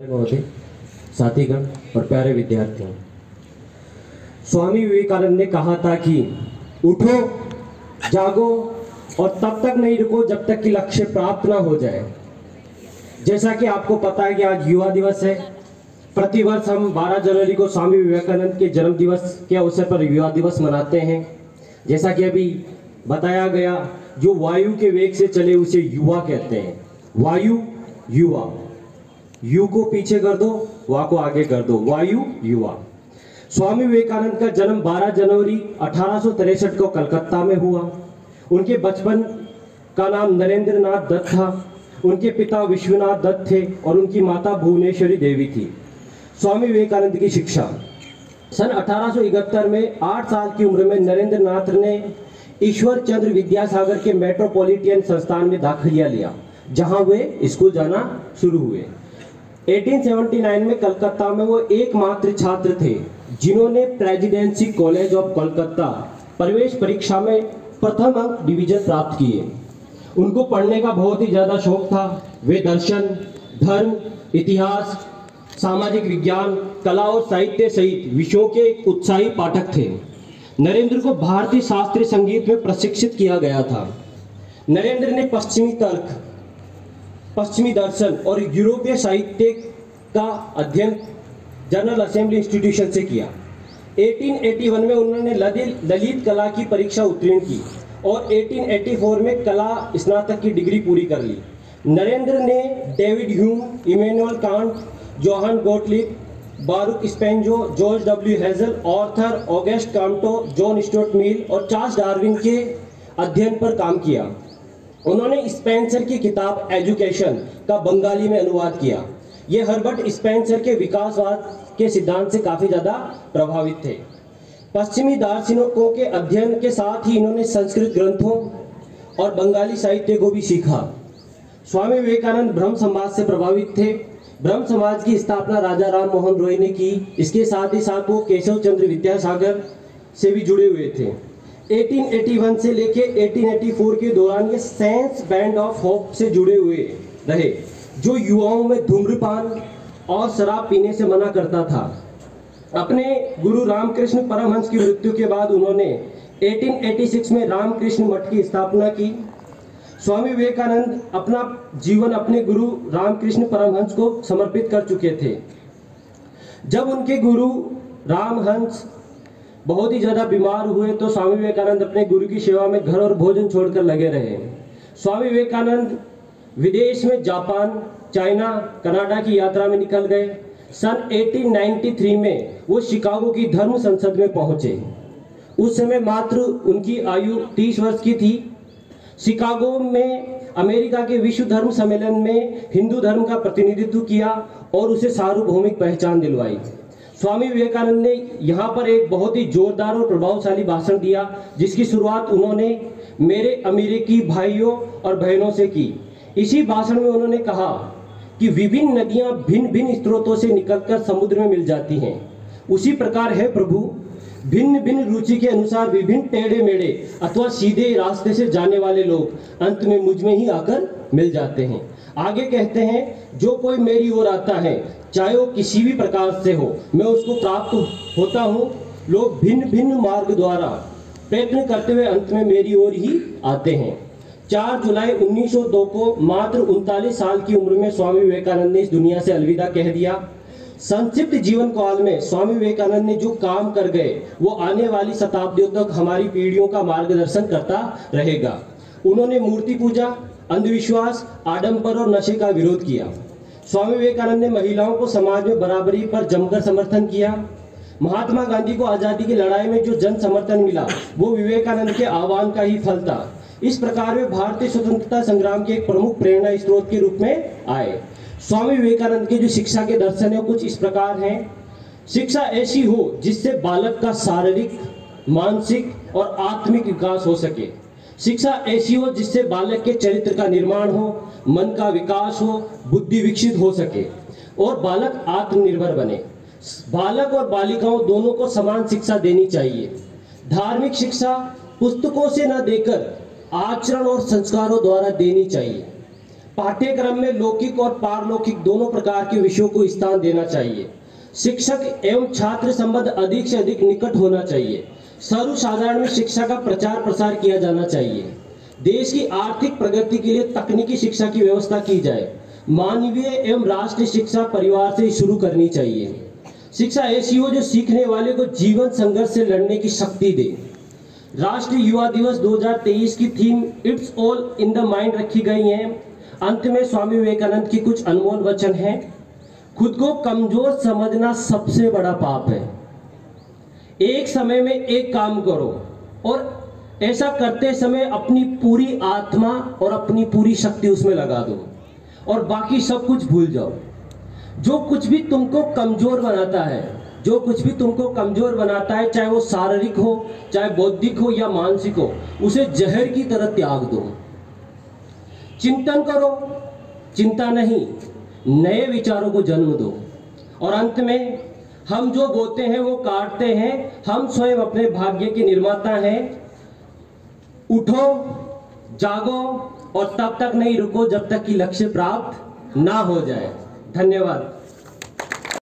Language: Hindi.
साथीगण और प्यारे विद्यार्थियों। स्वामी विवेकानंद ने कहा था कि उठो, जागो और तब तक नहीं रुको जब तक कि लक्ष्य प्राप्त ना हो जाए। जैसा कि आपको पता है कि आज युवा दिवस है। प्रतिवर्ष हम 12 जनवरी को स्वामी विवेकानंद के जन्म दिवस के अवसर पर युवा दिवस मनाते हैं। जैसा कि अभी बताया गया, जो वायु के वेग से चले उसे युवा कहते हैं। वायु युवा। यू को पीछे कर दो, वा को आगे कर दो। वायु, युवा। स्वामी विवेकानंद का जन्म 12 जनवरी अठारह को कलकत्ता में हुआ। उनके बचपन का नाम नरेंद्र नाथ दत्त था। उनके पिता विश्वनाथ दत्त थे और उनकी माता भुवनेश्वरी देवी थी। स्वामी विवेकानंद की शिक्षा। सन 1871 में आठ साल की उम्र में नरेंद्र नाथ ने ईश्वर चंद्र विद्यासागर के मेट्रोपॉलिटन संस्थान में दाखिला लिया, जहाँ वे स्कूल जाना शुरू हुए। 1879 में कलकत्ता में वो एकमात्र छात्र थे, जिन्होंने प्रेसिडेंसी कॉलेज ऑफ़ कोलकाता प्रवेश परीक्षा में प्रथम अंक डिवीज़न प्राप्त किए। उनको पढ़ने का बहुत ही ज़्यादा शौक था। वे दर्शन, धर्म, इतिहास, सामाजिक विज्ञान, कला और साहित्य सहित विषयों के एक उत्साही पाठक थे। नरेंद्र को भारतीय शास्त्रीय संगीत में प्रशिक्षित किया गया था। नरेंद्र ने पश्चिमी तर्क पश्चिमी दर्शन और यूरोपीय साहित्य का अध्ययन जनरल असेंबली इंस्टीट्यूशन से किया। 1881 में उन्होंने ललित कला की परीक्षा उत्तीर्ण की और 1884 में कला स्नातक की डिग्री पूरी कर ली। नरेंद्र ने David Hume, Immanuel Kant, Johann Gottlieb Baruch Spinoza, George W Hegel, Arthur Auguste Comte, John Stuart Mill और चार्ल्स डार्विन के अध्ययन पर काम किया। उन्होंने स्पेंसर की किताब एजुकेशन का बंगाली में अनुवाद किया। ये हर्बर्ट स्पेंसर के विकासवाद के सिद्धांत से काफ़ी ज़्यादा प्रभावित थे। पश्चिमी दार्शनिकों के अध्ययन के साथ ही इन्होंने संस्कृत ग्रंथों और बंगाली साहित्य को भी सीखा। स्वामी विवेकानंद ब्रह्म समाज से प्रभावित थे। ब्रह्म समाज की स्थापना राजा राम मोहन रॉय ने की। इसके साथ ही साथ वो केशव चंद्र विद्यासागर से भी जुड़े हुए थे। 1881 से लेके 1884 के दौरान ये सेंस बैंड ऑफ़ होप से जुड़े हुए रहे, जो युवाओं में धूम्रपान और शराब पीने से मना करता था। अपने गुरु रामकृष्ण परमहंस की मृत्यु के बाद उन्होंने 1886 में रामकृष्ण मठ की स्थापना की। स्वामी विवेकानंद अपना जीवन अपने गुरु रामकृष्ण परमहंस को समर्पित कर चुके थे। जब उनके गुरु रामहंस बहुत ही ज़्यादा बीमार हुए तो स्वामी विवेकानंद अपने गुरु की सेवा में घर और भोजन छोड़कर लगे रहे। स्वामी विवेकानंद विदेश में जापान, चाइना, कनाडा की यात्रा में निकल गए। सन 1893 में वो शिकागो की धर्म संसद में पहुँचे। उस समय मात्र उनकी आयु 30 वर्ष की थी। शिकागो में अमेरिका के विश्व धर्म सम्मेलन में हिंदू धर्म का प्रतिनिधित्व किया और उसे सार्वभौमिक पहचान दिलवाई। स्वामी विवेकानंद ने यहाँ पर एक बहुत ही जोरदार और प्रभावशाली भाषण दिया, जिसकी शुरुआत उन्होंने मेरे अमेरिकी भाइयों और बहनों से की। इसी भाषण में उन्होंने कहा कि विभिन्न नदियाँ भिन्न भिन्न स्रोतों से निकलकर समुद्र में मिल जाती हैं। उसी प्रकार है प्रभु भिन्न भिन्न रुचि के अनुसार विभिन्न टेढ़े मेढ़े अथवा सीधे रास्ते से जाने वाले लोग अंत में मुझमें ही आकर मिल जाते हैं। आगे कहते हैं, जो कोई मेरी ओर आता है, चाहे वो किसी भी प्रकार से हो, मैं उसको प्राप्त होता हूँ। लोग भिन्न भिन्न मार्ग द्वारा प्रयत्न करते हुए अंत में मेरी ओर ही आते हैं। 4 जुलाई 1902 को मात्र उनतालीस साल की उम्र में स्वामी विवेकानंद ने इस दुनिया से अलविदा कह दिया। संक्षिप्त जीवन काल में स्वामी विवेकानंद ने जो काम कर गए, वो आने वाली शताब्दियों तक हमारी पीढ़ियों का मार्गदर्शन करता रहेगा। उन्होंने मूर्ति पूजा, अंधविश्वास, आडंबर और नशे का विरोध किया। स्वामी विवेकानंद ने महिलाओं को समाज में बराबरी पर जमकर समर्थन किया। महात्मा गांधी को आज़ादी की लड़ाई में जो जन समर्थन मिला, वो विवेकानंद के आह्वान का ही फल था। इस प्रकार वे भारतीय स्वतंत्रता संग्राम के एक प्रमुख प्रेरणा स्रोत के रूप में आए। स्वामी विवेकानंद के जो शिक्षा के दर्शन है, कुछ इस प्रकार हैं। शिक्षा ऐसी हो जिससे बालक का शारीरिक, मानसिक और आत्मिक विकास हो सके। शिक्षा ऐसी हो जिससे बालक के चरित्र का निर्माण हो, मन का विकास हो, बुद्धि विकसित हो सके और बालक आत्मनिर्भर बने। बालक और बालिकाओं दोनों को समान शिक्षा देनी चाहिए। धार्मिक शिक्षा पुस्तकों से न देकर आचरण और संस्कारों द्वारा देनी चाहिए। पाठ्यक्रम में लौकिक और पारलौकिक दोनों प्रकार के विषयों को स्थान देना चाहिए। शिक्षक एवं छात्र संबंध अधिक से अधिक निकट होना चाहिए। सर्वसाधारण में शिक्षा का प्रचार प्रसार किया जाना चाहिए। देश की आर्थिक प्रगति के लिए तकनीकी शिक्षा की व्यवस्था की जाए। मानवीय एवं राष्ट्रीय शिक्षा परिवार से शुरू करनी चाहिए। शिक्षा ऐसी हो जो सीखने वाले को जीवन संघर्ष से लड़ने की शक्ति दे। राष्ट्रीय युवा दिवस 2023 की theme it's all in the mind रखी गई है। अंत में स्वामी विवेकानंद की कुछ अनमोल वचन हैं। खुद को कमज़ोर समझना सबसे बड़ा पाप है। एक समय में एक काम करो और ऐसा करते समय अपनी पूरी आत्मा और अपनी पूरी शक्ति उसमें लगा दो और बाकी सब कुछ भूल जाओ। जो कुछ भी तुमको कमज़ोर बनाता है, जो कुछ भी तुमको कमज़ोर बनाता है, चाहे वो शारीरिक हो, चाहे बौद्धिक हो या मानसिक हो, उसे जहर की तरह त्याग दो। चिंतन करो, चिंता नहीं, नए विचारों को जन्म दो। और अंत में हम जो बोते हैं, वो काटते हैं। हम स्वयं अपने भाग्य के निर्माता हैं। उठो, जागो और तब तक नहीं रुको जब तक कि लक्ष्य प्राप्त ना हो जाए। धन्यवाद।